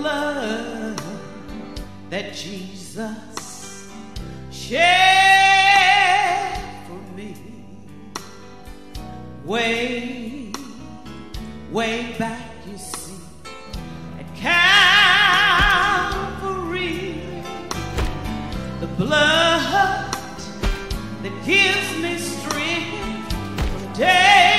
blood that Jesus shed for me. Way, way back, you see, at Calvary, the blood that gives me strength day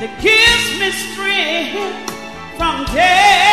that gives me strength from day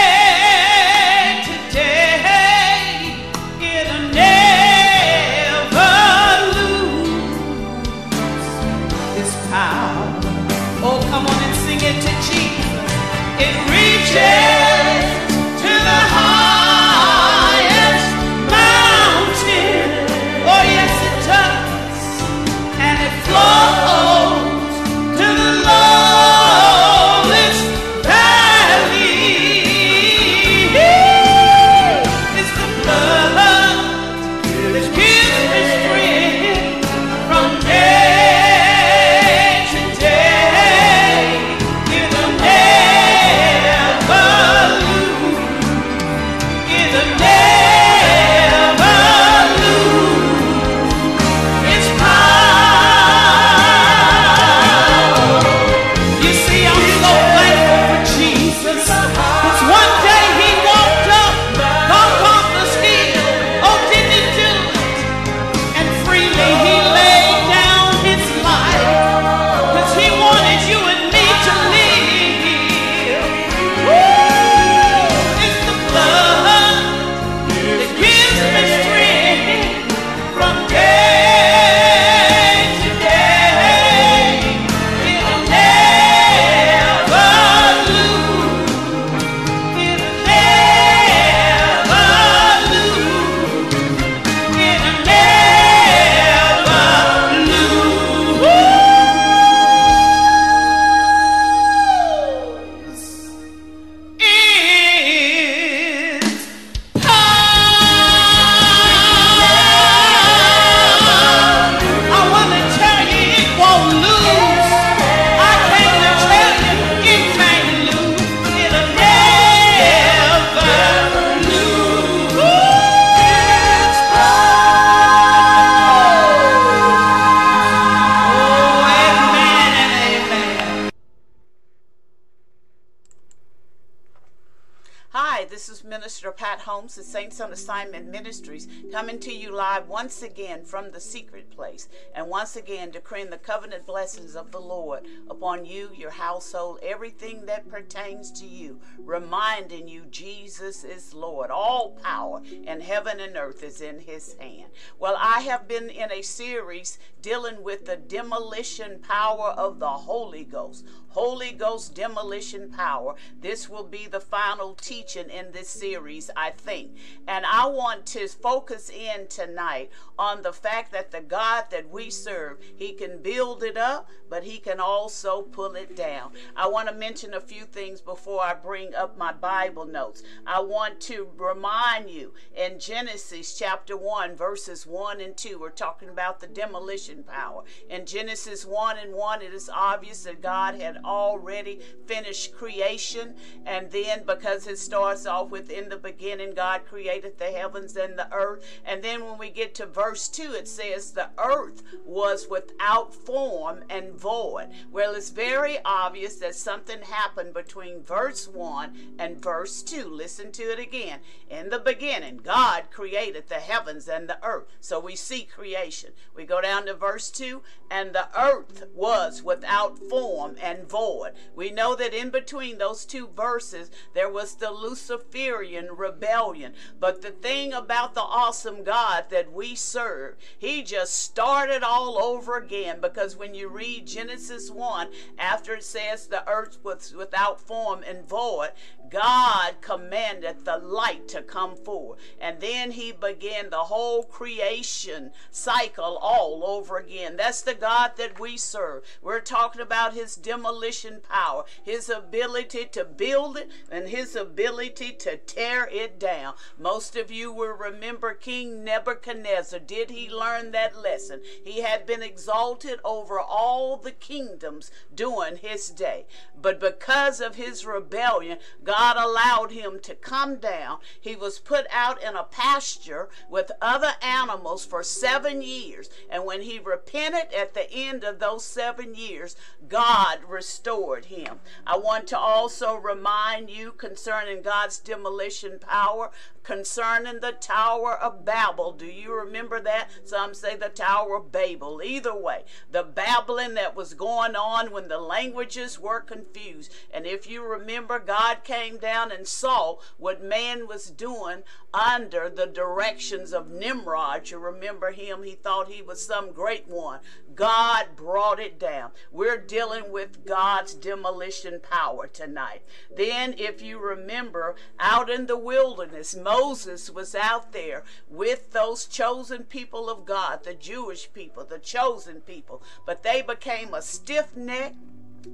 coming to you live once again from the secret place and once again decreeing the covenant blessings of the Lord upon you, your household, everything that pertains to you, reminding you Jesus is Lord. All power in heaven and earth is in his hand. Well, I have been in a series dealing with the demolition power of the Holy Ghost. Holy Ghost demolition power. This will be the final teaching in this series, I think. And I want to focus in tonight on the fact that the God that we serve, He can build it up, but He can also pull it down. I want to mention a few things before I bring up my Bible notes. I want to remind you in Genesis chapter 1, verses 1 and 2, we're talking about the demolition power. In Genesis 1 and 1, it is obvious that God had already finished creation. And then because it starts off with in the beginning, God created the heavens and the earth. And then when we get to verse 2, it says the earth was without form and void. Well, it's very obvious that something happened between verse 1 and verse 2. Listen to it again. In the beginning, God created the heavens and the earth. So we see creation. We go down to verse 2 and the earth was without form and void. We know that in between those two verses, there was the Luciferian rebellion. But the thing about the awesome God that we serve, he just started all over again because when you read Genesis 1, after it says the earth was without form and void, God commanded the light to come forth. And then he began the whole creation cycle all over again. That's the God that we serve. We're talking about his demolition power, his ability to build it, and his ability to tear it down. Most of you will remember King Nebuchadnezzar. Did he learn that lesson? He had been exalted over all the kingdoms during his day. But because of his rebellion, God allowed him to come down. He was put out in a pasture with other animals for seven years. And when he repented at the end of those seven years, God restored him. I want to also remind you concerning God's demolition power, concerning the Tower of Babel. Do you remember that? Some say the Tower of Babel. Either way, the babbling that was going on when the languages were confused. And if you remember, God came down and saw what man was doing under the directions of Nimrod. You remember him? He thought he was some great one. God brought it down. We're dealing with God's demolition power tonight. Then, if you remember, out in the wilderness, Moses was out there with those chosen people of God, the Jewish people, the chosen people, but they became a stiff necked,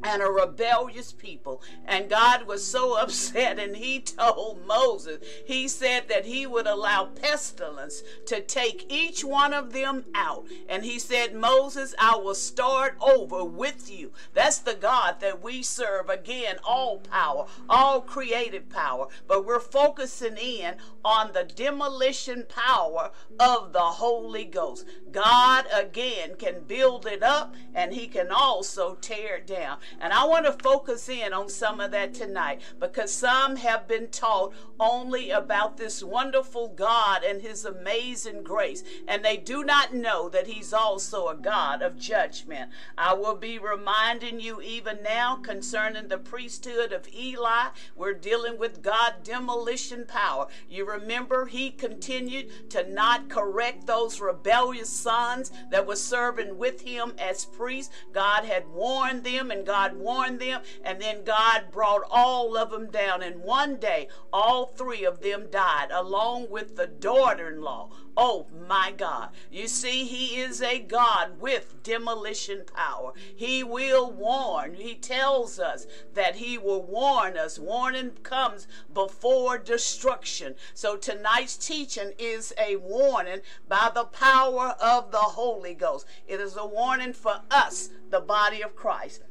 and a rebellious people. And God was so upset, and He told Moses, He said that He would allow pestilence to take each one of them out. And He said, Moses, I will start over with you. That's the God that we serve. Again, all power, all creative power. But we're focusing in on the demolition power of the Holy Ghost. God, again, can build it up, and He can also tear it down. And I want to focus in on some of that tonight because some have been taught only about this wonderful God and his amazing grace, and they do not know that he's also a God of judgment. I will be reminding you even now concerning the priesthood of Eli. We're dealing with God demolition power. You remember he continued to not correct those rebellious sons that were serving with him as priests. God had warned them and God warned them, and then God brought all of them down. And one day, all three of them died, along with the daughter in law. Oh my God. You see, He is a God with demolition power. He will warn. He tells us that He will warn us. Warning comes before destruction. So tonight's teaching is a warning by the power of the Holy Ghost. It is a warning for us, the body of Christ.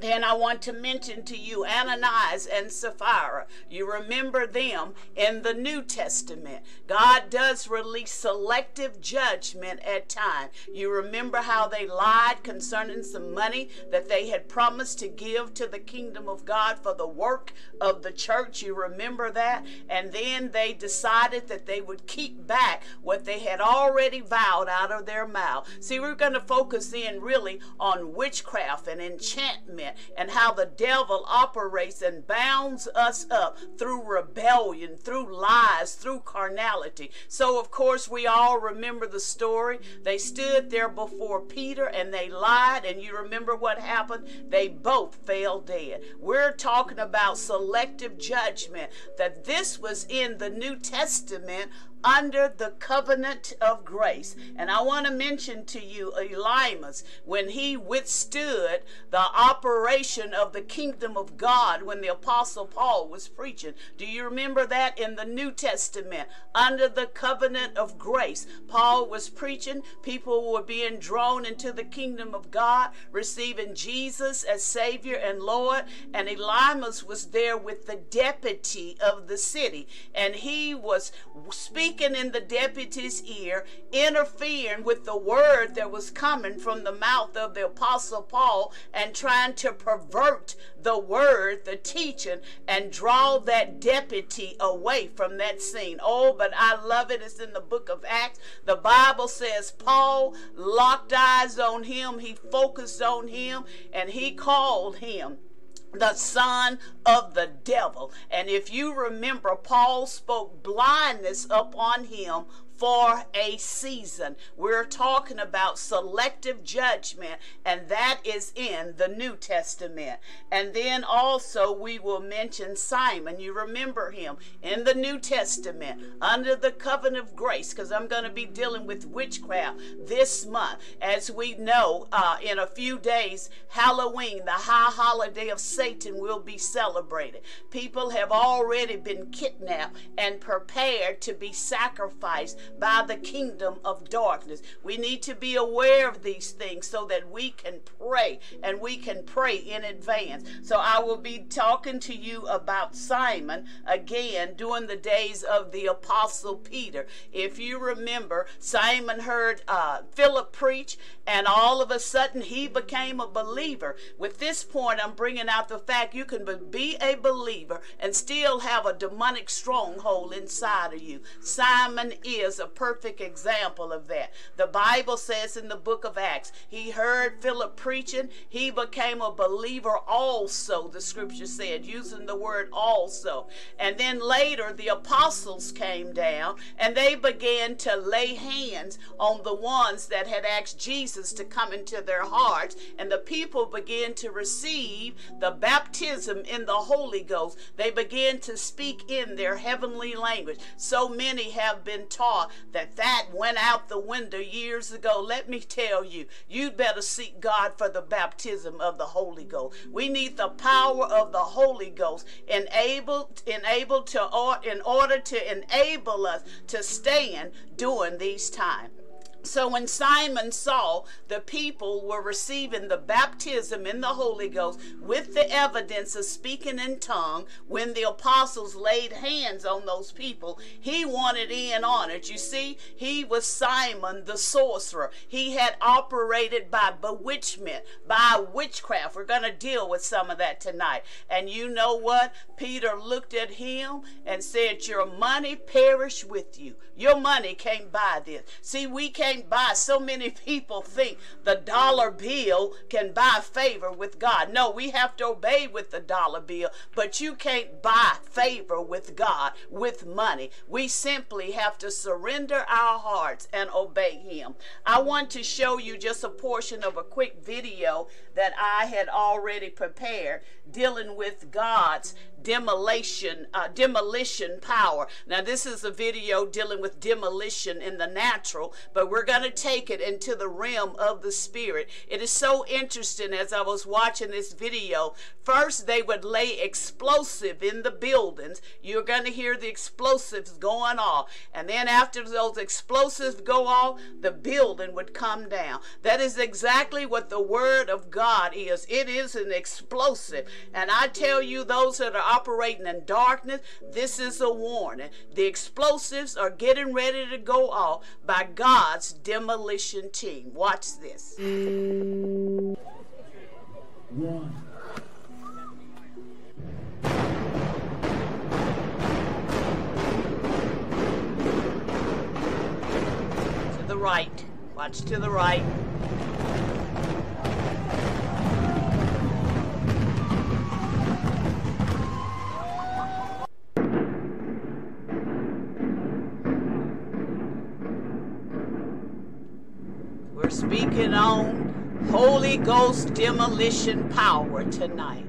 Then I want to mention to you Ananias and Sapphira. You remember them in the New Testament. God does release selective judgment at times. You remember how they lied concerning some money that they had promised to give to the kingdom of God for the work of the church. You remember that? And then they decided that they would keep back what they had already vowed out of their mouth. See, we're going to focus in really on witchcraft and enchantment and how the devil operates and bounds us up through rebellion, through lies, through carnality. So, of course, we all remember the story. They stood there before Peter and they lied, and you remember what happened? They both fell dead. We're talking about selective judgment, that this was in the New Testament under the covenant of grace. And I want to mention to you Elymas when he withstood the operation of the kingdom of God when the apostle Paul was preaching. Do you remember that in the New Testament? Under the covenant of grace, Paul was preaching, people were being drawn into the kingdom of God, receiving Jesus as Savior and Lord, and Elymas was there with the deputy of the city, and he was speaking in the deputy's ear, interfering with the word that was coming from the mouth of the apostle Paul, and trying to pervert the word, the teaching, and draw that deputy away from that scene. Oh, but I love it. It's in the book of Acts. The Bible says Paul locked eyes on him, he focused on him, and he called him the son of the devil. And if you remember, Paul spoke blindness upon him for a season. We're talking about selective judgment, and that is in the New Testament. And then also we will mention Simon. You remember him in the New Testament under the covenant of grace, because I'm going to be dealing with witchcraft this month. As we know, uh, in a few days, Halloween, the high holiday of Satan, will be celebrated. People have already been kidnapped and prepared to be sacrificed by the kingdom of darkness. We need to be aware of these things so that we can pray and we can pray in advance. So I will be talking to you about Simon again during the days of the apostle Peter. If you remember, Simon heard uh, Philip preach and all of a sudden he became a believer. With this point, I'm bringing out the fact you can be a believer and still have a demonic stronghold inside of you. Simon is a perfect example of that. The Bible says in the book of Acts, he heard Philip preaching, he became a believer also, the scripture said, using the word also. And then later, the apostles came down and they began to lay hands on the ones that had asked Jesus to come into their hearts, and the people began to receive the baptism in the Holy Ghost. They began to speak in their heavenly language. So many have been taught that that went out the window years ago. Let me tell you, you'd better seek God for the baptism of the Holy Ghost. We need the power of the Holy Ghost enabled, enabled to, or, in order to enable us to stand during these times. So when Simon saw the people were receiving the baptism in the Holy Ghost with the evidence of speaking in tongue, when the apostles laid hands on those people, he wanted in on it. You see, he was Simon the sorcerer. He had operated by bewitchment, by witchcraft. We're going to deal with some of that tonight. And you know what? Peter looked at him and said, Your money perish with you. Your money can't buy this. See, we can't can't buy. So many people think the dollar bill can buy favor with God. No, we have to obey with the dollar bill, but you can't buy favor with God with money. We simply have to surrender our hearts and obey Him. I want to show you just a portion of a quick video that I had already prepared dealing with God's demolition uh, demolition power. Now this is a video dealing with demolition in the natural, but we're going to take it into the realm of the spirit. It is so interesting as I was watching this video. First they would lay explosive in the buildings. You're going to hear the explosives going off. And then after those explosives go off, the building would come down. That is exactly what the word of God is. It is an explosive. And I tell you those that are operating in darkness, this is a warning. The explosives are getting ready to go off by God's demolition team. Watch this. One. To the right. Watch to the right. Speaking on Holy Ghost demolition power tonight.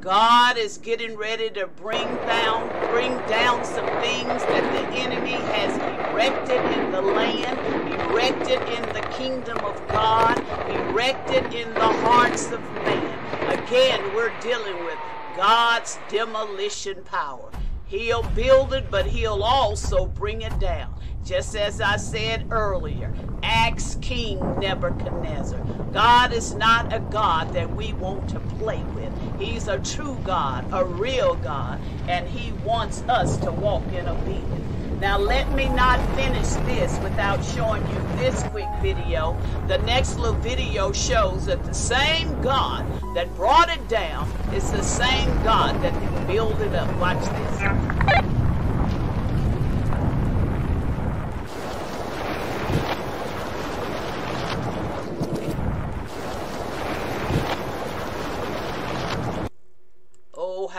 God is getting ready to bring down, bring down some things that the enemy has erected in the land, erected in the kingdom of God, erected in the hearts of man. Again, we're dealing with God's demolition power. He'll build it, but he'll also bring it down. Just as I said earlier, ask King Nebuchadnezzar. God is not a God that we want to play with. He's a true God, a real God, and He wants us to walk in obedience. Now let me not finish this without showing you this quick video. The next little video shows that the same God that brought it down is the same God that can build it up. Watch this.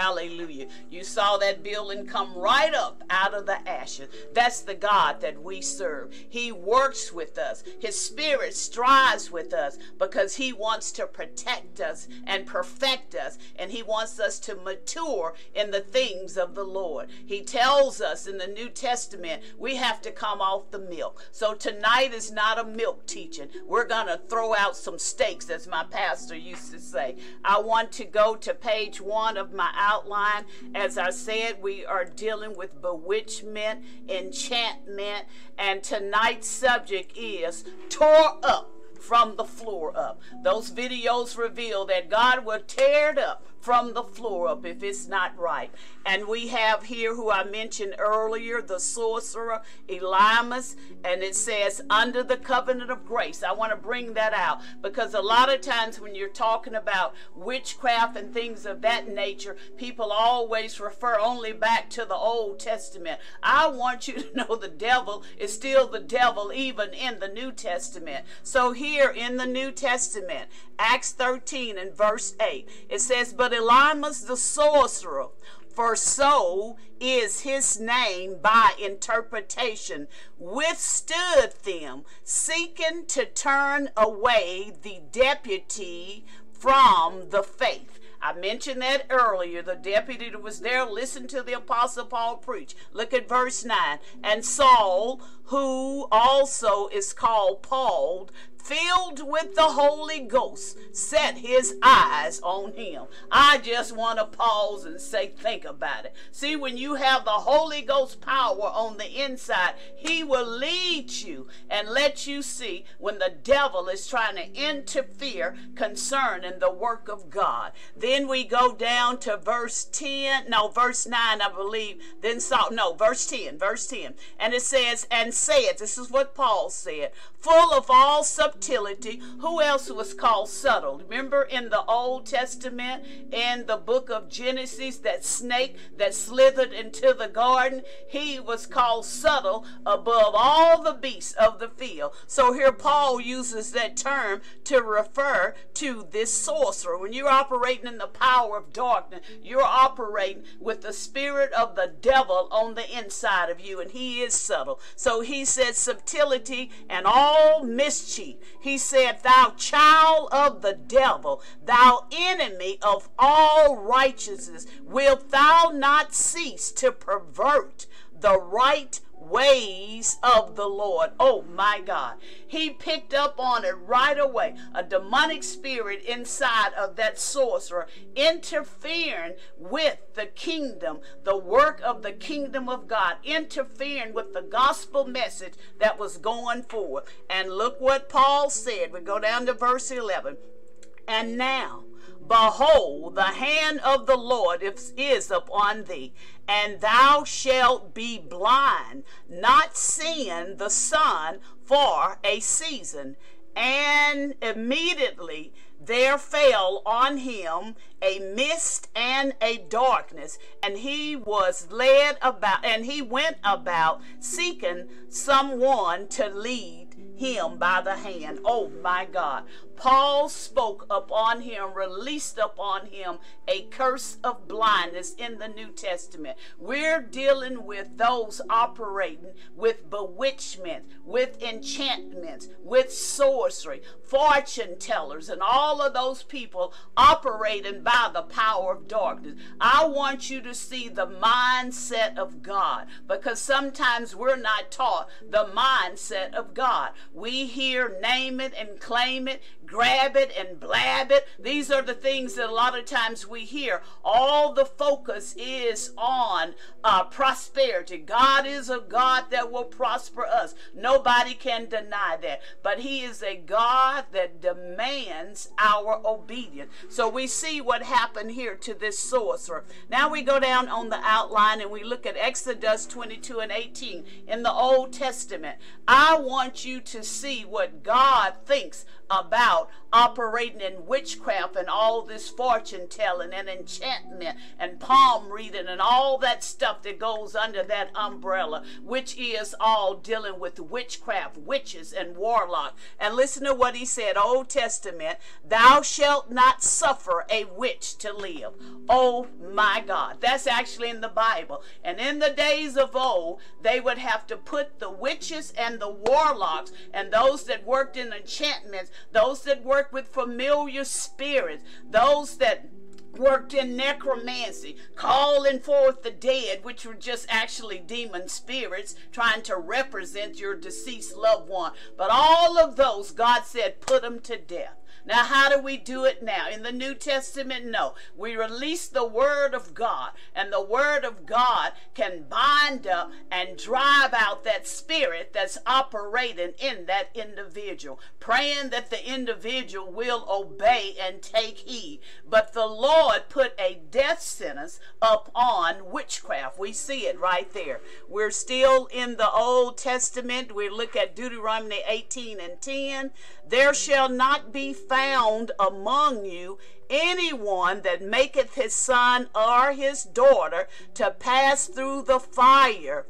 Hallelujah. You saw that building come right up out of the ashes. That's the God that we serve. He works with us, His Spirit strives with us because He wants to protect us and perfect us, and He wants us to mature in the things of the Lord. He tells us in the New Testament we have to come off the milk. So tonight is not a milk teaching. We're going to throw out some steaks, as my pastor used to say. I want to go to page one of my outline. As I said, we are dealing with bewitchment, enchantment, and tonight's subject is tore up from the floor up. Those videos reveal that God will tear it up from the floor up if it's not right. And we have here who I mentioned earlier, the sorcerer Elymas, and it says under the covenant of grace. I want to bring that out because a lot of times when you're talking about witchcraft and things of that nature, people always refer only back to the Old Testament. I want you to know the devil is still the devil even in the New Testament. So here in the New Testament, Acts 13 and verse 8, it says, But Elymas the sorcerer, for so is his name by interpretation, withstood them, seeking to turn away the deputy from the faith. I mentioned that earlier. The deputy that was there listened to the apostle Paul preach. Look at verse 9. And Saul, who also is called Paul, filled with the Holy Ghost, set his eyes on him. I just want to pause and say, think about it. See, when you have the Holy Ghost power on the inside, he will lead you and let you see when the devil is trying to interfere concerning the work of God. Then we go down to verse 10, no, verse 9, I believe. Then Saul, no, verse 10, verse 10. And it says, and said, this is what Paul said, full of all subtlety. Who else was called subtle? Remember in the Old Testament, in the book of Genesis, that snake that slithered into the garden? He was called subtle above all the beasts of the field. So here Paul uses that term to refer to this sorcerer. When you're operating in the power of darkness, you're operating with the spirit of the devil on the inside of you, and he is subtle. So he said subtlety and all all mischief. He said, Thou child of the devil, thou enemy of all righteousness, wilt thou not cease to pervert the right ways of the Lord. Oh my God. He picked up on it right away. A demonic spirit inside of that sorcerer interfering with the kingdom, the work of the kingdom of God, interfering with the gospel message that was going forward. And look what Paul said. We go down to verse 11. And now, Behold, the hand of the Lord is upon thee, and thou shalt be blind, not seeing the sun for a season. And immediately there fell on him a mist and a darkness, and he was led about, and he went about seeking someone to lead him by the hand. Oh my God. Paul spoke upon him, released upon him a curse of blindness in the New Testament. We're dealing with those operating with bewitchment, with enchantments, with sorcery, fortune tellers, and all of those people operating by the power of darkness. I want you to see the mindset of God because sometimes we're not taught the mindset of God. We hear name it and claim it, grab it and blab it. These are the things that a lot of times we hear. All the focus is on uh, prosperity. God is a God that will prosper us. Nobody can deny that. But He is a God that demands our obedience. So we see what happened here to this sorcerer. Now we go down on the outline and we look at Exodus 22 and 18 in the Old Testament. I want you to see what God thinks about operating in witchcraft and all this fortune telling and enchantment and palm reading and all that stuff that goes under that umbrella, which is all dealing with witchcraft, witches, and warlock. And listen to what he said Old Testament, thou shalt not suffer a witch to live. Oh my God. That's actually in the Bible. And in the days of old, they would have to put the witches and the warlocks and those that worked in enchantments, those that worked worked with familiar spirits, those that worked in necromancy, calling forth the dead, which were just actually demon spirits trying to represent your deceased loved one. But all of those, God said, put them to death. Now, how do we do it now? In the New Testament, no. We release the Word of God, and the Word of God can bind up and drive out that spirit that's operating in that individual, praying that the individual will obey and take heed. But the Lord put a death sentence upon witchcraft. We see it right there. We're still in the Old Testament. We look at Deuteronomy 18 and 10. There shall not be found among you anyone that maketh his son or his daughter to pass through the fire,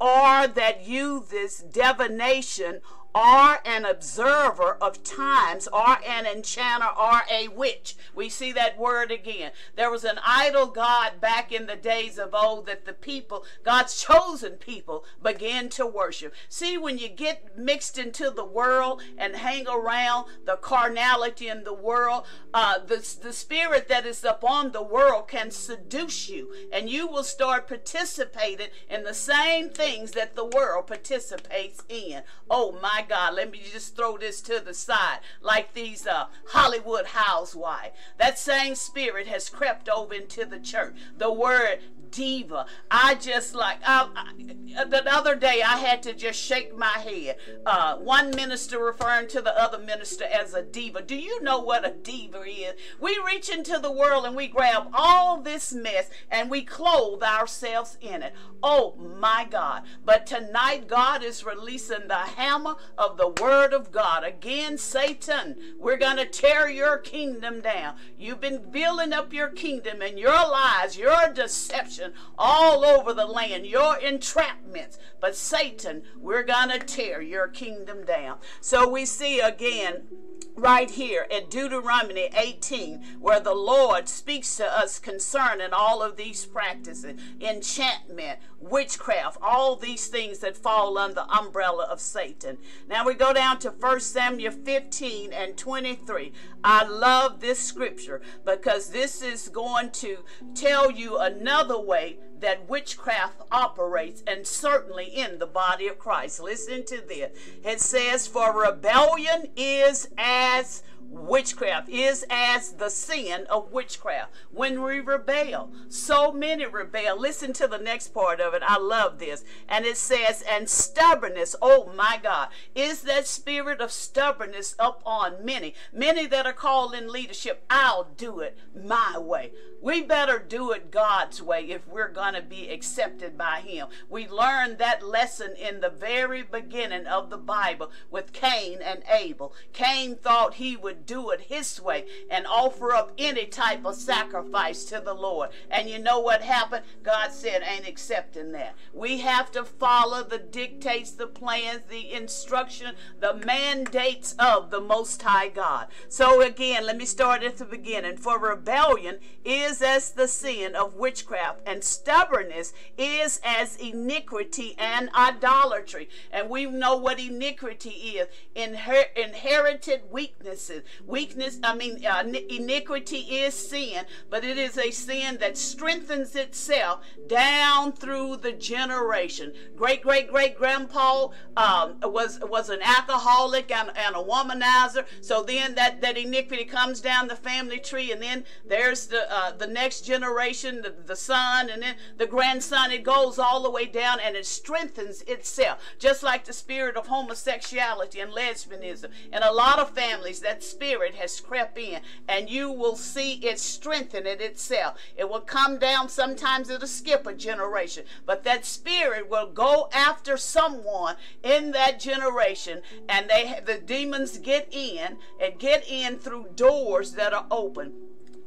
or that you this divination are an observer of times, are an enchanter, are a witch. We see that word again. There was an idol god back in the days of old that the people, God's chosen people, began to worship. See, when you get mixed into the world and hang around the carnality in the world, uh, the, the spirit that is upon the world can seduce you, and you will start participating in the same things that the world participates in. Oh my God, let me just throw this to the side. Like these uh, Hollywood housewives. That same spirit has crept over into the church. The word diva. I just like I, I, the other day I had to just shake my head. Uh, one minister referring to the other minister as a diva. Do you know what a diva is? We reach into the world and we grab all this mess and we clothe ourselves in it. Oh my God! But tonight God is releasing the hammer of the Word of God again. Satan, we're gonna tear your kingdom down. You've been building up your kingdom and your lies, your deception all over the land, your entrapments. But Satan, we're going to tear your kingdom down. So we see again right here in Deuteronomy 18, where the Lord speaks to us concerning all of these practices enchantment, witchcraft, all these things that fall under the umbrella of Satan. Now we go down to 1 Samuel 15 and 23. I love this scripture because this is going to tell you another way that witchcraft operates, and certainly in the body of Christ. Listen to this. It says, For rebellion is as witchcraft is as the sin of witchcraft. When we rebel, so many rebel. Listen to the next part of it. I love this. And it says, and stubbornness, oh my God, is that spirit of stubbornness up on many. Many that are called in leadership, I'll do it my way. We better do it God's way if we're going to be accepted by Him. We learned that lesson in the very beginning of the Bible with Cain and Abel. Cain thought he would do it his way and offer up any type of sacrifice to the Lord. And you know what happened? God said, ain't accepting that. We have to follow the dictates, the plans, the instruction, the mandates of the Most High God. So again, let me start at the beginning. For rebellion is as the sin of witchcraft, and stubbornness is as iniquity and idolatry. And we know what iniquity is Inher- inherited weaknesses. Weakness, I mean, uh, iniquity is sin, but it is a sin that strengthens itself down through the generation. Great great great grandpa um, was was an alcoholic and, and a womanizer. So then that, that iniquity comes down the family tree, and then there's the uh, the next generation, the, the son, and then the grandson. It goes all the way down, and it strengthens itself, just like the spirit of homosexuality and lesbianism. In a lot of families, that spirit has crept in, and you will see it strengthen it itself. It will come down. Sometimes it'll skip a generation, but that spirit will go after someone in that generation, and they the demons get in and get in through doors that are open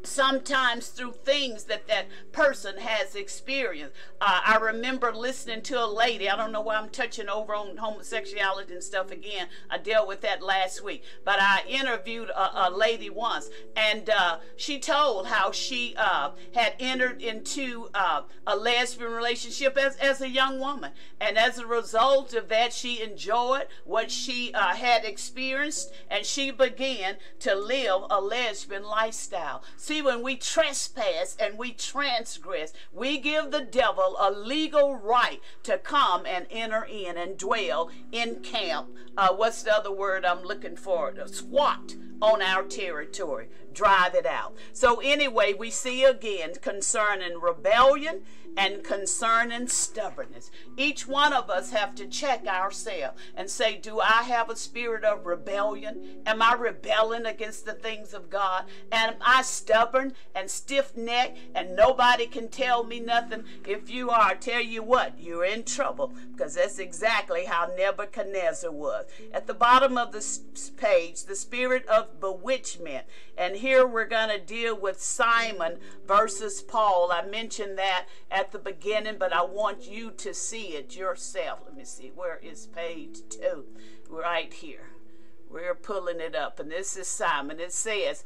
sometimes through things that that person has experienced. Uh, I remember listening to a lady, I don't know why I'm touching over on homosexuality and stuff again. I dealt with that last week, but I interviewed a, a lady once, and uh, she told how she uh, had entered into uh, a lesbian relationship as, as a young woman. And as a result of that, she enjoyed what she uh, had experienced, and she began to live a lesbian lifestyle. See, when we trespass and we transgress, we give the devil a legal right to come and enter in and dwell in camp. Uh, what's the other word I'm looking for? Squat on our territory. Drive it out. So, anyway, we see again concerning rebellion and concerning stubbornness. Each one of us have to check ourselves and say, Do I have a spirit of rebellion? Am I rebelling against the things of God? Am I stubborn and stiff necked and nobody can tell me nothing? If you are, tell you what, you're in trouble because that's exactly how Nebuchadnezzar was. At the bottom of the page, the spirit of bewitchment. And here we're going to deal with Simon versus Paul. I mentioned that at the beginning, but I want you to see it yourself. Let me see, where is page two? Right here. We're pulling it up, and this is Simon. It says,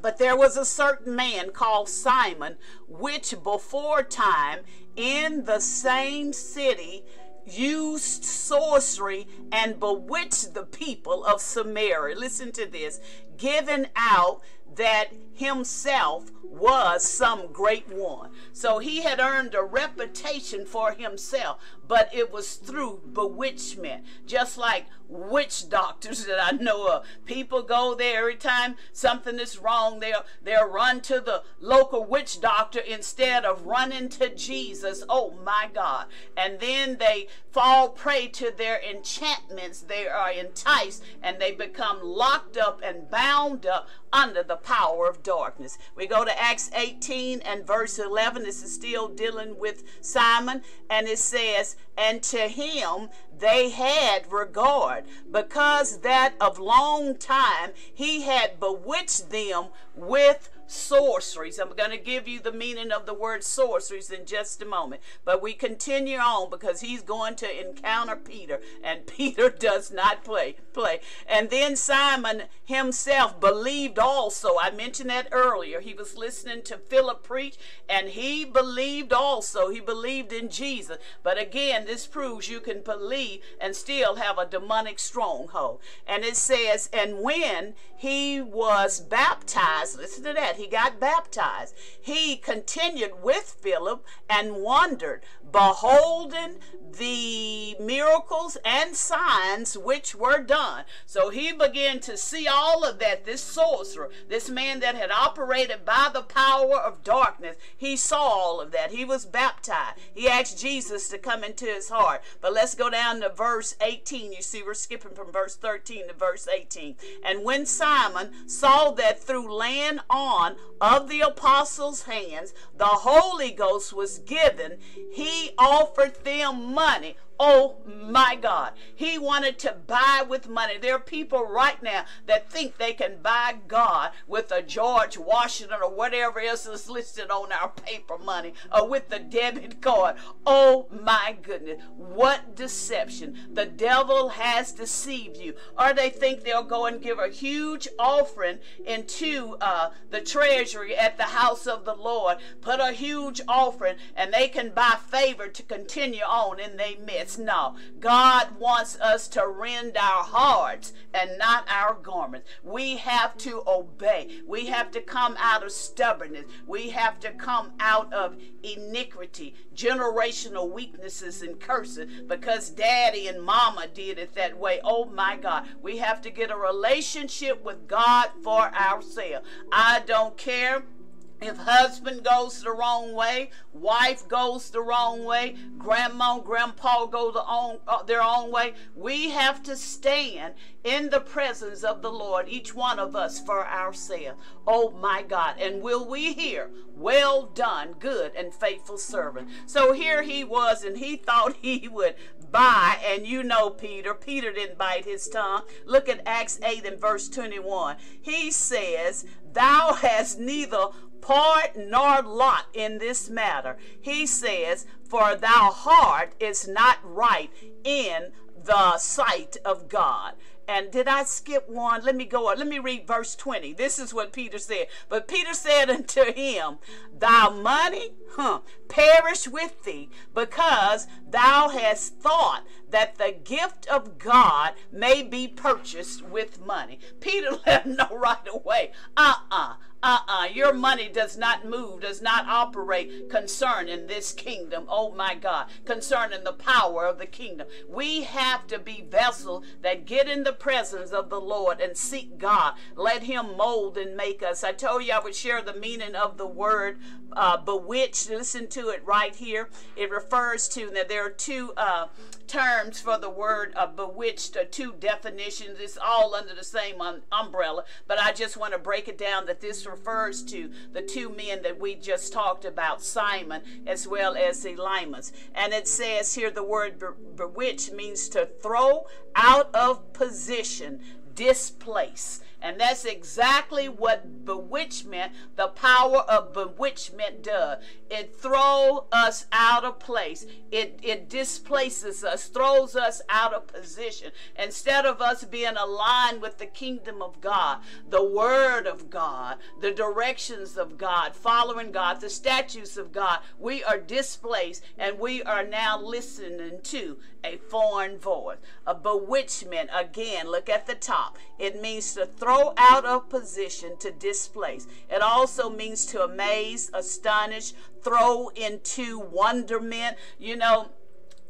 but there was a certain man called Simon, which before time in the same city used sorcery and bewitched the people of Samaria. Listen to this. Giving out that himself was some great one. So he had earned a reputation for himself, but it was through bewitchment, just like witch doctors that I know of. People go there every time something is wrong, they'll, they'll run to the local witch doctor instead of running to Jesus. Oh my God. And then they fall prey to their enchantments. They are enticed and they become locked up and bound up under the power of darkness. We go to Acts 18 and verse 11. This is still dealing with Simon, and it says, And to him they had regard, because that of long time he had bewitched them with sorceries. I'm going to give you the meaning of the word sorceries in just a moment. But we continue on because he's going to encounter Peter, and Peter does not play. play. And then Simon himself believed also. I mentioned that earlier. He was listening to Philip preach, and he believed also. He believed in Jesus. But again, this proves you can believe and still have a demonic stronghold. And it says, and when he was baptized, listen to that he got baptized, he continued with Philip and wondered, beholding the miracles and signs which were done. So he began to see all of that. This sorcerer, this man that had operated by the power of darkness, he saw all of that. He was baptized. He asked Jesus to come into his heart. But let's go down to verse 18. You see, we're skipping from verse 13 to verse 18. And when Simon saw that through laying on of the apostles' hands the Holy Ghost was given, he offered them money Oh my God. He wanted to buy with money. There are people right now that think they can buy God with a George Washington or whatever else is listed on our paper money or with the debit card. Oh my goodness. What deception. The devil has deceived you. Or they think they'll go and give a huge offering into uh, the treasury at the house of the Lord, put a huge offering, and they can buy favor to continue on in their midst. No, God wants us to rend our hearts and not our garments. We have to obey. We have to come out of stubbornness. We have to come out of iniquity, generational weaknesses and curses because daddy and mama did it that way. Oh my God. We have to get a relationship with God for ourselves. I don't care if husband goes the wrong way, wife goes the wrong way, grandma, grandpa go the own, uh, their own way, we have to stand in the presence of the Lord, each one of us for ourselves. Oh my God. And will we hear, well done, good and faithful servant? So here he was, and he thought he would buy, and you know Peter. Peter didn't bite his tongue. Look at Acts 8 and verse 21. He says, Thou hast neither part nor lot in this matter. He says, For thou heart is not right in the sight of God. And did I skip one? Let me go on. Let me read verse 20. This is what Peter said. But Peter said unto him, Thy money huh, perish with thee, because thou hast thought that the gift of God may be purchased with money. Peter let him know right away. Uh-uh uh-uh your money does not move does not operate concerning this kingdom oh my god concerning the power of the kingdom. We have to be vessels that get in the presence of the lord and seek god. Let him mold and make us. I told you i would share the meaning of the word uh, bewitched. Listen to it right here. It refers to that there are two uh, terms for the word uh, bewitched, uh, two definitions. It's all under the same um, umbrella, but I just want to break it down that this refers to the two men that we just talked about, Simon as well as Elymas. And it says here the word be- bewitched means to throw out of position, displace. And that's exactly what bewitchment, the power of bewitchment does. It throws us out of place. It, it displaces us, throws us out of position. Instead of us being aligned with the kingdom of God, the word of God, the directions of God, following God, the statutes of God, we are displaced and we are now listening to a foreign voice. A bewitchment, again, look at the top. It means to throw throw out of position to displace. It also means to amaze, astonish, throw into wonderment. You know,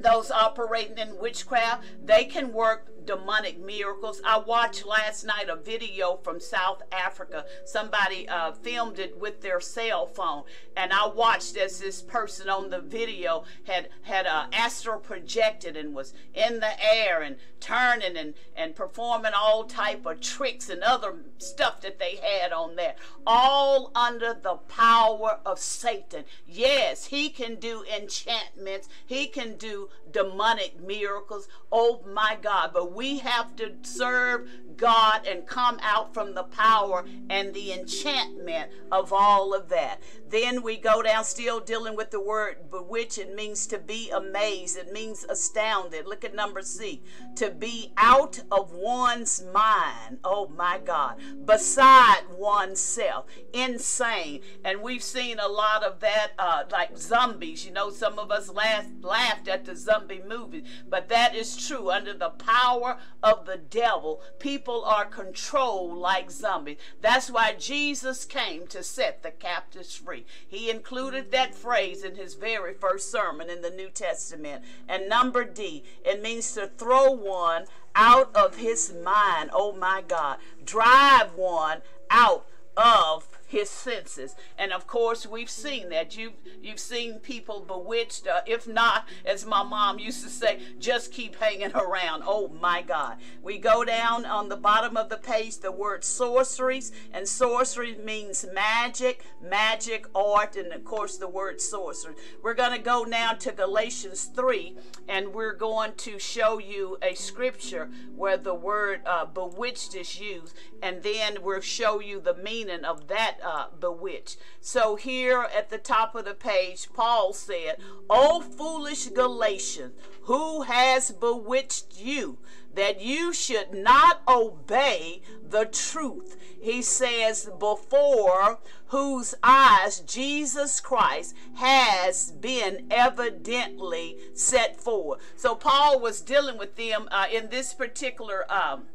those operating in witchcraft, they can work demonic miracles. I watched last night a video from South Africa. Somebody uh, filmed it with their cell phone, and I watched as this person on the video had had uh, astral projected and was in the air and turning and and performing all type of tricks and other stuff that they had on there, all under the power of Satan. Yes, he can do enchantments. He can do demonic miracles. Oh my God! But we have to serve God and come out from the power and the enchantment of all of that. Then we go down still dealing with the word bewitch. It means to be amazed. It means astounded. Look at number C. To be out of one's mind. Oh my God. Beside oneself. Insane. And we've seen a lot of that uh, like zombies. You know, some of us laughed, laughed at the zombie movie, But that is true. Under the power of the devil, people are controlled like zombies. That's why Jesus came to set the captives free. He included that phrase in his very first sermon in the New Testament. And number D, it means to throw one out of his mind. Oh my God. Drive one out of his senses. And of course, we've seen that. You've, you've seen people bewitched. Uh, if not, as my mom used to say, just keep hanging around. Oh my God. We go down on the bottom of the page the word sorceries, and sorcery means magic, magic, art, and of course the word sorcery. We're going to go now to Galatians 3, and we're going to show you a scripture where the word uh, bewitched is used, and then we'll show you the meaning of that uh, bewitched. So here at the top of the page, Paul said, O foolish Galatians, who has bewitched you that you should not obey the truth. He says, before whose eyes Jesus Christ has been evidently set forward. So Paul was dealing with them uh, in this particular. Um,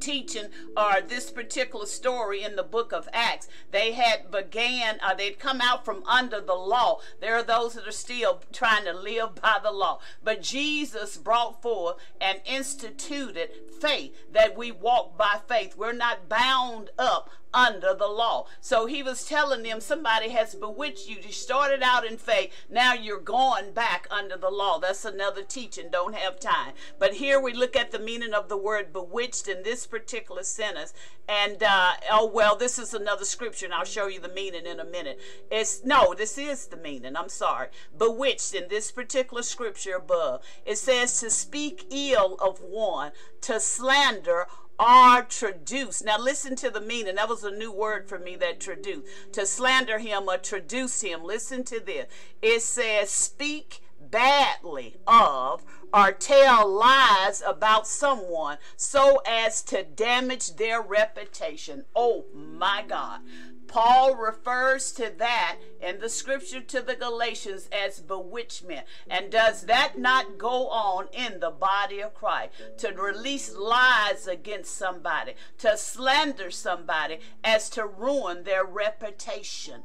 teaching or this particular story in the book of Acts. They had began, uh, they'd come out from under the law. There are those that are still trying to live by the law. But Jesus brought forth and instituted faith that we walk by faith. We're not bound up under the law. So he was telling them somebody has bewitched you. You started out in faith. Now you're going back under the law. That's another teaching. Don't have time. But here we look at the meaning of the word bewitched in this particular sentence. And, uh, oh, well, this is another scripture, and I'll show you the meaning in a minute. It's, no, this is the meaning. I'm sorry. Bewitched in this particular scripture above. It says to speak ill of one, to slander, are traduced. Now listen to the meaning. That was a new word for me, that traduce. To slander him or traduce him. Listen to this. It says, speak badly of or tell lies about someone so as to damage their reputation. Oh my God. Paul refers to that in the scripture to the Galatians as bewitchment. And does that not go on in the body of Christ? To release lies against somebody, to slander somebody as to ruin their reputation.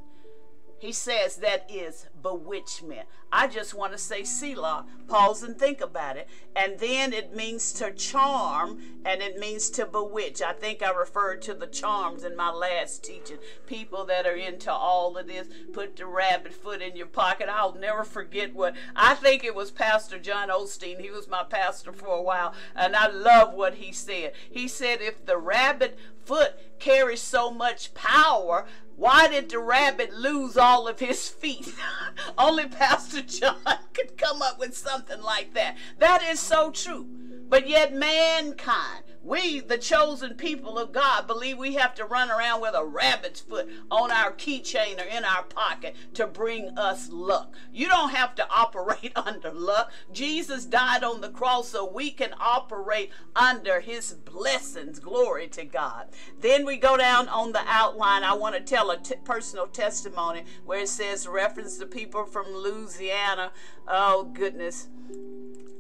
He says that is bewitchment. I just want to say Selah, pause and think about it. And then it means to charm and it means to bewitch. I think I referred to the charms in my last teaching. People that are into all of this, put the rabbit foot in your pocket. I'll never forget what I think it was Pastor John Osteen. He was my pastor for a while, and I love what he said. He said, if the rabbit foot carries so much power, why did the rabbit lose all of his feet? Only Pastor John could come up with something like that. That is so true. But yet, mankind, we, the chosen people of God, believe we have to run around with a rabbit's foot on our keychain or in our pocket to bring us luck. You don't have to operate under luck. Jesus died on the cross so we can operate under his blessings. Glory to God. Then we go down on the outline. I want to tell a personal testimony where it says reference to people from Louisiana. Oh, goodness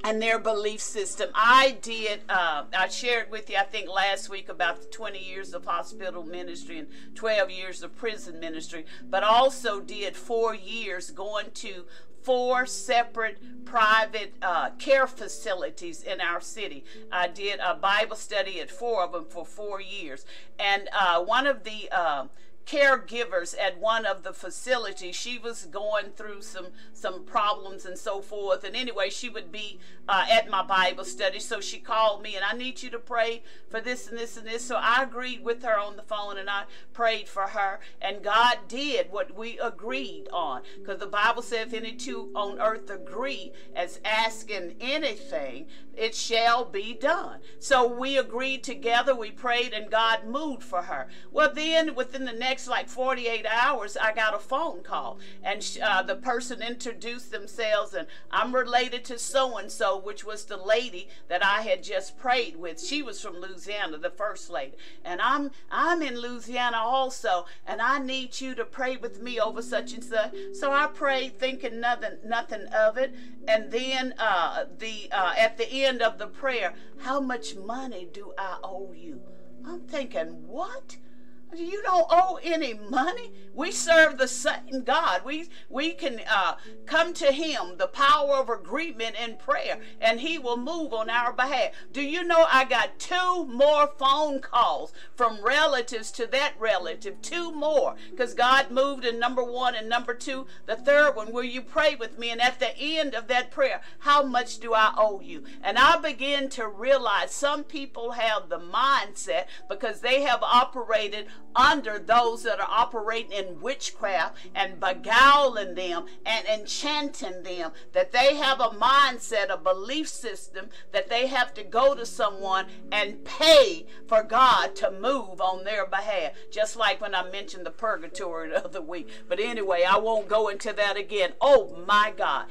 and their belief system. I did, uh, I shared with you, I think last week, about the 20 years of hospital ministry and 12 years of prison ministry, but also did four years going to four separate private uh, care facilities in our city. I did a Bible study at four of them for four years. And uh, one of the uh, caregivers at one of the facilities. She was going through some some problems and so forth. And anyway, she would be uh, at my Bible study, so she called me and I need you to pray for this and this and this. So I agreed with her on the phone and I prayed for her, and God did what we agreed on. Because the Bible says, if any two on earth agree as asking anything, it shall be done. So we agreed together, we prayed, and God moved for her. Well, then within the next like 48 hours, I got a phone call, and uh, the person introduced themselves, and I'm related to so and so, which was the lady that I had just prayed with. She was from Louisiana, the first lady, and I'm I'm in Louisiana also, and I need you to pray with me over such and such. So I prayed, thinking nothing nothing of it, and then uh, the uh, at the end of the prayer, how much money do I owe you? I'm thinking, what? You don't owe any money. We serve the same God. We we can uh, come to Him, the power of agreement and prayer, and He will move on our behalf. Do you know I got two more phone calls from relatives to that relative? Two more, because God moved in number one and number two. The third one, will you pray with me? And at the end of that prayer, how much do I owe you? And I begin to realize some people have the mindset because they have operated under those that are operating in witchcraft and beguiling them and enchanting them, that they have a mindset, a belief system that they have to go to someone and pay for God to move on their behalf. Just like when I mentioned the purgatory the other week. But anyway, I won't go into that again. Oh my God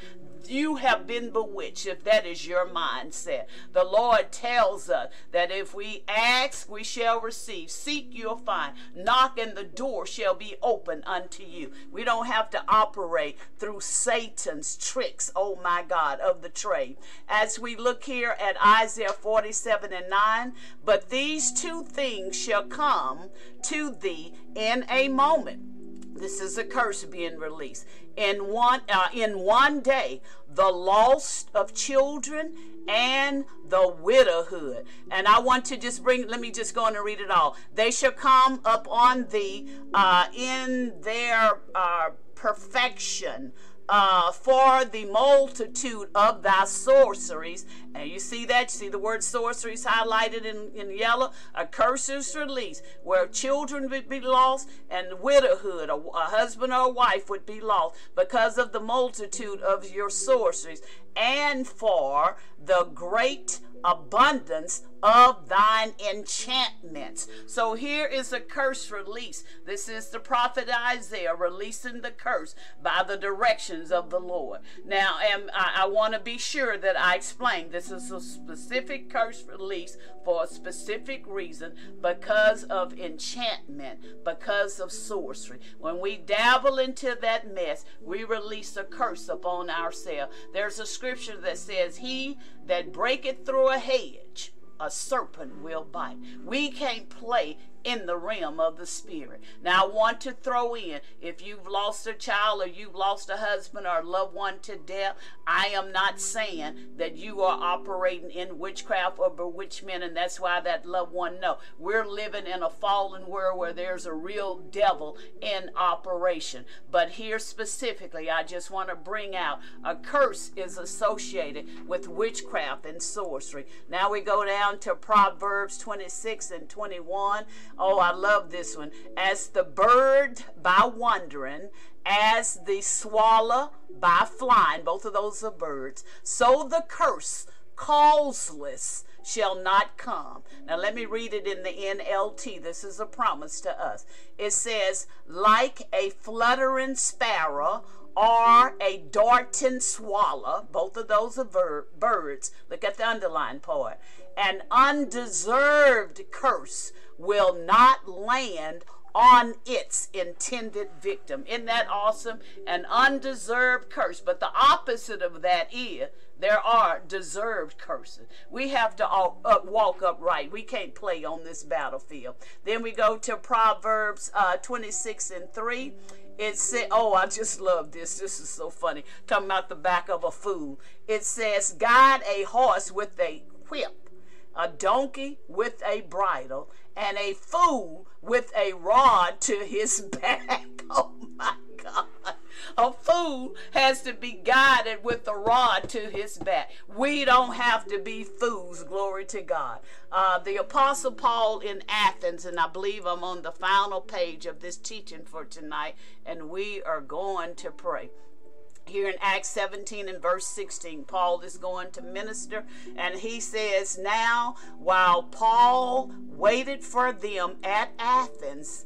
you have been bewitched if that is your mindset. The Lord tells us that if we ask, we shall receive. Seek, you'll find. Knock, and the door shall be open unto you. We don't have to operate through Satan's tricks, oh my God, of the trade. As we look here at Isaiah 47 and 9, but these two things shall come to thee in a moment this is a curse being released. In one, uh, in one day, the loss of children and the widowhood. And I want to just bring, let me just go on and read it all. They shall come up on thee uh, in their uh, perfection uh, for the multitude of thy sorceries. And you see that? You see the word sorceries highlighted in, in yellow? A curse is released where children would be lost and widowhood, a, a husband or a wife would be lost because of the multitude of your sorceries and for the great abundance of thine enchantments. So here is a curse release. This is the prophet Isaiah releasing the curse by the directions of the Lord. Now, I, I want to be sure that I explain this is a specific curse release for a specific reason because of enchantment, because of sorcery. When we dabble into that mess, we release a curse upon ourselves. There's a scripture that says, He that breaketh through a hedge, a serpent will bite. We can't play in the realm of the spirit. Now, I want to throw in if you've lost a child or you've lost a husband or a loved one to death, I am not saying that you are operating in witchcraft or bewitchment, and that's why that loved one. No, we're living in a fallen world where there's a real devil in operation. But here specifically, I just want to bring out a curse is associated with witchcraft and sorcery. Now we go down to Proverbs 26 and 21. Oh, I love this one. As the bird by wandering, as the swallow by flying, both of those are birds, so the curse causeless shall not come. Now let me read it in the NLT. This is a promise to us. It says, like a fluttering sparrow or a darting swallow, both of those are birds. Look at the underline part. An undeserved curse will not land on its intended victim. Isn't that awesome? An undeserved curse. But the opposite of that is there are deserved curses. We have to all, uh, walk upright. We can't play on this battlefield. Then we go to Proverbs uh, 26 and 3. It said, oh, I just love this. This is so funny. Talking about the back of a fool. It says, guide a horse with a whip, a donkey with a bridle, and a fool with a rod to his back. Oh my God. A fool has to be guided with a rod to his back. We don't have to be fools, glory to God. Uh, the Apostle Paul in Athens, and I believe I'm on the final page of this teaching for tonight, and we are going to pray here in Acts 17 and verse 16, Paul is going to minister, and he says, Now, while Paul waited for them at Athens,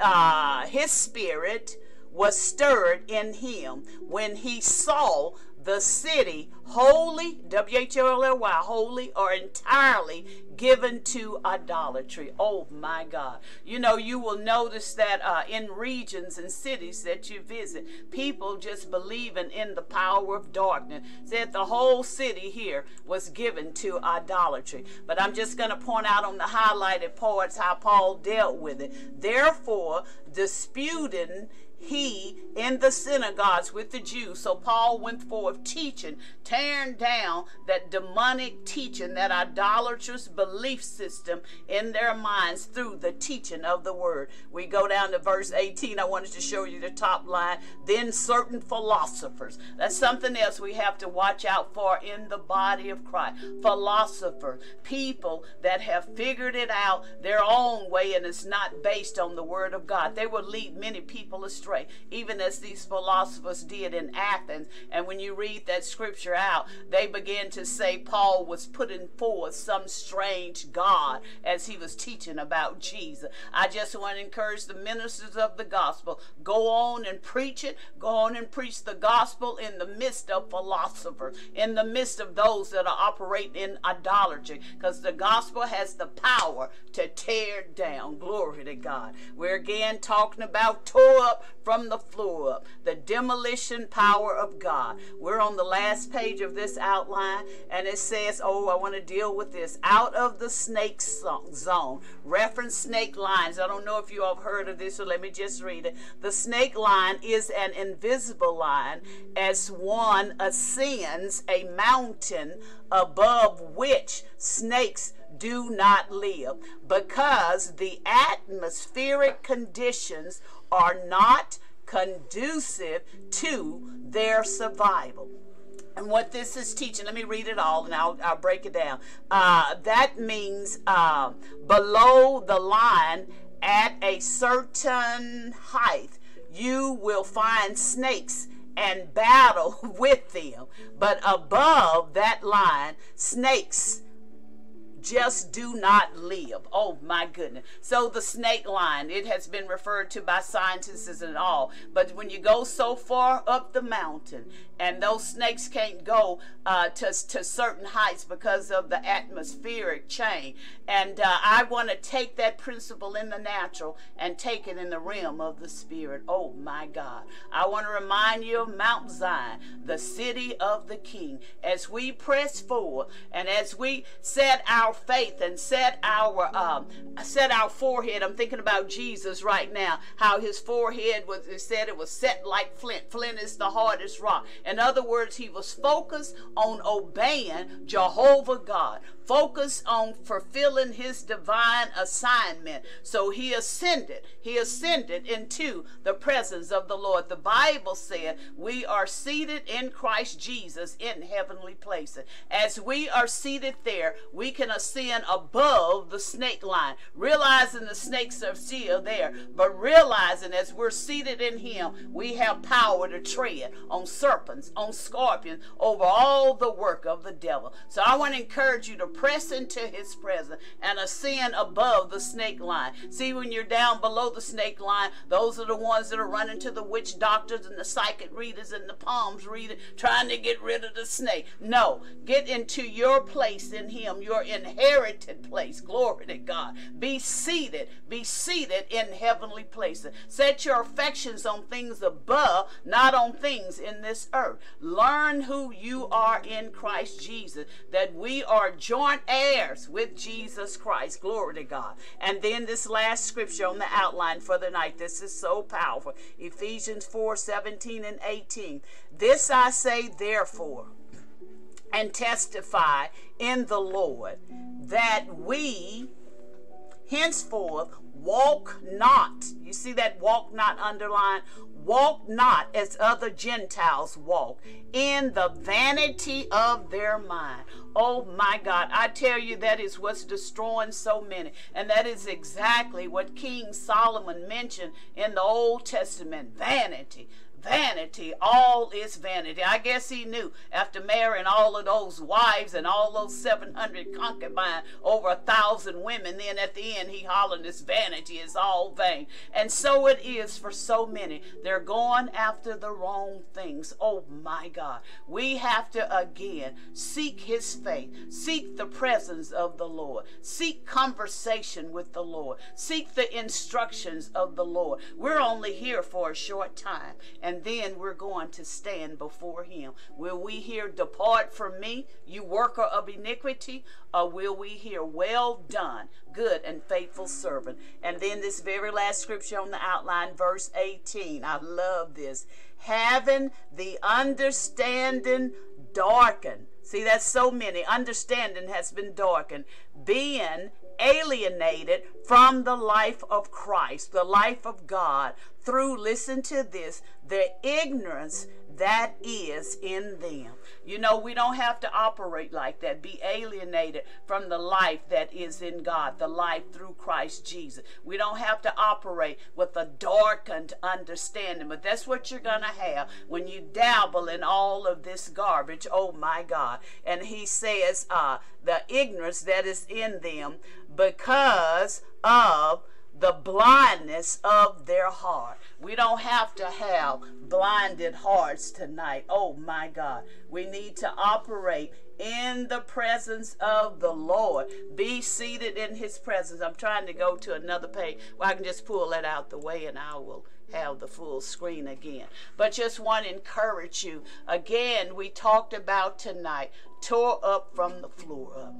uh, his spirit was stirred in him when he saw the city wholly, W H O L L Y, wholly or entirely given to idolatry. Oh my God. You know, you will notice that uh, in regions and cities that you visit, people just believing in the power of darkness. Said the whole city here was given to idolatry. But I'm just going to point out on the highlighted parts how Paul dealt with it. Therefore, disputing he in the synagogues with the Jews. So Paul went forth teaching, tearing down that demonic teaching, that idolatrous belief system in their minds through the teaching of the word. We go down to verse 18. I wanted to show you the top line. Then certain philosophers. That's something else we have to watch out for in the body of Christ. Philosophers, people that have figured it out their own way and it's not based on the word of God. They will lead many people astray, even as these philosophers did in Athens. And when you read that scripture out, they began to say Paul was putting forth some strange God as he was teaching about Jesus. I just want to encourage the ministers of the gospel go on and preach it, go on and preach the gospel in the midst of philosophers, in the midst of those that are operating in idolatry, because the gospel has the power to tear down. Glory to God. We're again talking about tore up from the floor up, the demolition power of God. We're on the last page of this outline, and it says, Oh, I want to deal with this. Out of the snake zone, reference snake lines. I don't know if you all have heard of this, so let me just read it. The snake line is an invisible line as one ascends a mountain above which snakes do not live because the atmospheric conditions are not conducive to their survival. And what this is teaching, let me read it all and I'll, I'll break it down. Uh, that means uh, below the line at a certain height, you will find snakes and battle with them. But above that line, snakes just do not live. Oh my goodness. So the snake line, it has been referred to by scientists and all. But when you go so far up the mountain and those snakes can't go uh, to, to certain heights because of the atmospheric change. And uh, I want to take that principle in the natural and take it in the realm of the spirit. Oh my God. I want to remind you of Mount Zion, the city of the King. As we press forward and as we set our faith and set our um, set our forehead, I'm thinking about Jesus right now, how his forehead was, it said it was set like flint. Flint is the hardest rock. In other words, he was focused on obeying Jehovah God, focused on fulfilling his divine assignment. So he ascended. He ascended into the presence of the Lord. The Bible said we are seated in Christ Jesus in heavenly places. As we are seated there, we can ascend above the snake line, realizing the snakes are still there, but realizing as we're seated in him, we have power to tread on serpents, on scorpions, over all the work of the devil. So I want to encourage you to press into his presence and ascend above the snake line. See, when you're down below the snake line, those are the ones that are running to the witch doctors and the psychic readers and the palms readers trying to get rid of the snake. No, get into your place in him, your inherited place. Glory to God. Be seated, be seated in heavenly places. Set your affections on things above, not on things in this earth. Learn who you are in Christ Jesus, that we are joined joint heirs with Jesus Christ. Glory to God. And then this last scripture on the outline for the night. This is so powerful. Ephesians 4 17 and 18. This I say, therefore, and testify in the Lord that we henceforth walk not. You see that walk not underlined? Walk not as other Gentiles walk in the vanity of their mind. Oh my God, I tell you, that is what's destroying so many. And that is exactly what King Solomon mentioned in the Old Testament vanity vanity. All is vanity. I guess he knew after marrying all of those wives and all those 700 concubines, over a thousand women, then at the end he hollering, This vanity is all vain. And so it is for so many. They're going after the wrong things. Oh my God. We have to again seek his faith, seek the presence of the Lord, seek conversation with the Lord, seek the instructions of the Lord. We're only here for a short time, and then we're going to stand before him. Will we hear, Depart from me, you worker of iniquity, or will we hear, Well done, good and faithful servant? And then this very last scripture on the outline, verse 18. I love this. Having the understanding darkened. See, that's so many. Understanding has been darkened. Being alienated from the life of Christ, the life of God, through, listen to this, the ignorance that is in them. You know, we don't have to operate like that, be alienated from the life that is in God, the life through Christ Jesus. We don't have to operate with a darkened understanding, but that's what you're going to have when you dabble in all of this garbage. Oh my God. And he says, uh, the ignorance that is in them because of the blindness of their heart. We don't have to have blinded hearts tonight. Oh my God. We need to operate in the presence of the Lord. Be seated in his presence. I'm trying to go to another page where I can just pull that out the way and I will have the full screen again. But just want to encourage you. Again, we talked about tonight, tore up from the floor up.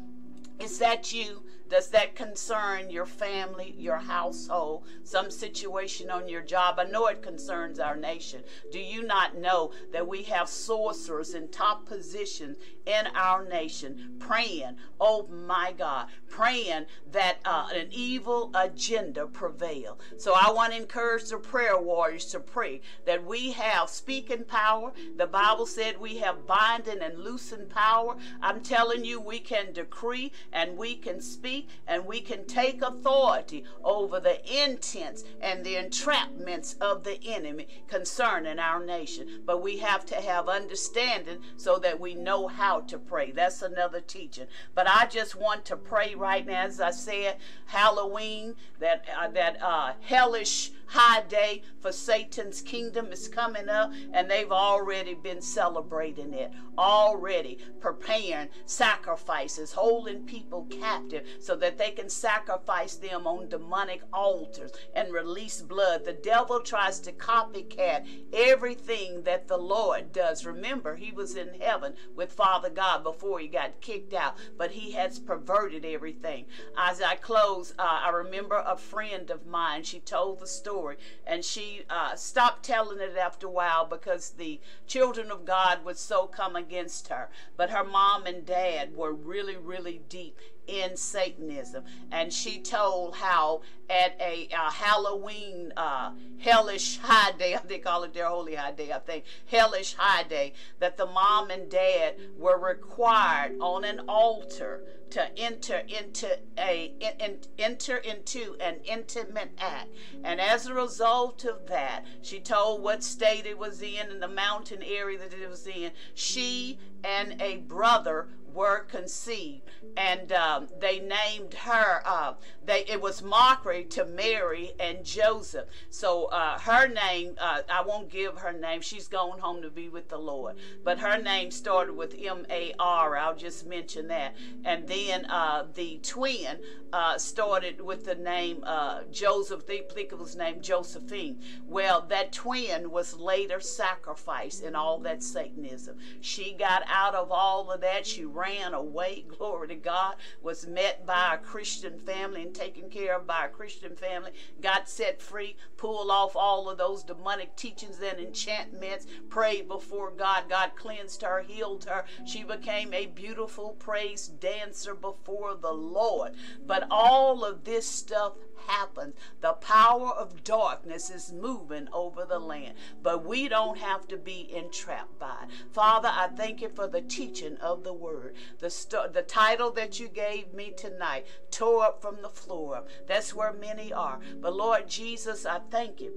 Is that you? Does that concern your family, your household, some situation on your job? I know it concerns our nation. Do you not know that we have sorcerers in top positions in our nation praying, oh my God, praying that uh, an evil agenda prevail? So I want to encourage the prayer warriors to pray that we have speaking power. The Bible said we have binding and loosing power. I'm telling you, we can decree and we can speak and we can take authority over the intents and the entrapments of the enemy concerning our nation. But we have to have understanding so that we know how to pray. That's another teaching. But I just want to pray right now, as I said, Halloween, that uh, that uh, hellish high day for Satan's kingdom is coming up, and they've already been celebrating it, already preparing sacrifices, holding people captive so that they can sacrifice them on demonic altars and release blood. The devil tries to copycat everything that the Lord does. Remember, he was in heaven with Father God before he got kicked out, but he has perverted everything. As I close, uh, I remember a friend of mine, she told the story story. And she uh, stopped telling it after a while because the children of God would so come against her. But her mom and dad were really, really deep in Satanism. And she told how at a uh, Halloween uh, hellish high day, they call it their holy high day, I think, hellish high day, that the mom and dad were required on an altar to enter into a in, enter into an intimate act and as a result of that she told what state it was in and the mountain area that it was in she and a brother were conceived, and um, they named her. Uh, they it was mockery to Mary and Joseph. So uh, her name, uh, I won't give her name. She's going home to be with the Lord. But her name started with M A R. I'll just mention that. And then uh, the twin uh, started with the name uh, Joseph. It was named Josephine. Well, that twin was later sacrificed in all that Satanism. She got out of all of that. She ran ran away, glory to God, was met by a Christian family and taken care of by a Christian family, got set free, pulled off all of those demonic teachings and enchantments, prayed before God. God cleansed her, healed her. She became a beautiful praise dancer before the Lord. But all of this stuff happens. The power of darkness is moving over the land, but we don't have to be entrapped by it. Father, I thank you for the teaching of the word. The, st- the title that you gave me tonight, tore up from the floor. That's where many are. But Lord Jesus, I thank you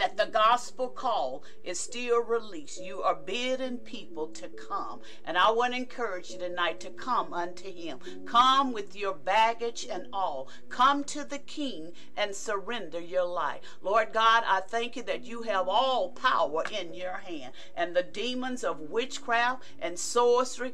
that the gospel call is still released. You are bidding people to come. And I want to encourage you tonight to come unto him. Come with your baggage and all. Come to the king and surrender your life. Lord God, I thank you that you have all power in your hand. And the demons of witchcraft and sorcery,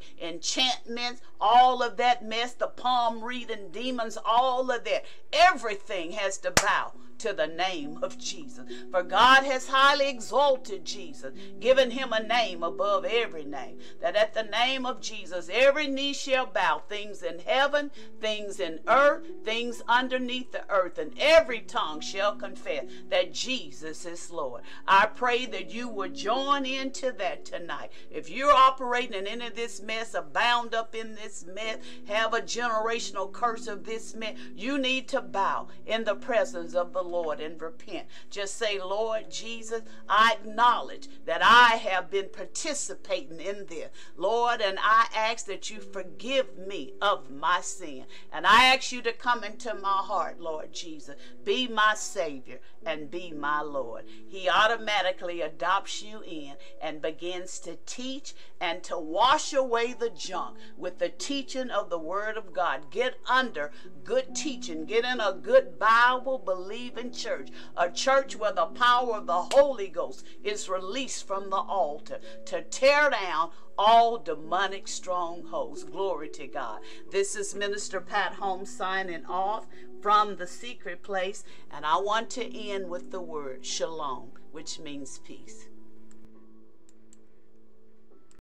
enchantments, all of that mess, the palm reading demons, all of that, everything has to bow to the name of Jesus. For God has highly exalted Jesus, given him a name above every name, that at the name of Jesus every knee shall bow, things in heaven, things in earth, things underneath the earth, and every tongue shall confess that Jesus is Lord. I pray that you would join into that tonight. If you're operating in any of this mess, or bound up in this mess, have a generational curse of this mess, you need to bow in the presence of the Lord and repent. Just say, Lord Jesus, I acknowledge that I have been participating in this. Lord, and I ask that you forgive me of my sin. And I ask you to come into my heart, Lord Jesus. Be my Savior and be my Lord. He automatically adopts you in and begins to teach and to wash away the junk with the teaching of the Word of God. Get under good teaching. Get in a good Bible believing church, a church where the power of the Holy Ghost is released from the altar to tear down all demonic strongholds. Glory to God. This is Minister Pat Holmes signing off from the secret place, and I want to end with the word shalom, which means peace.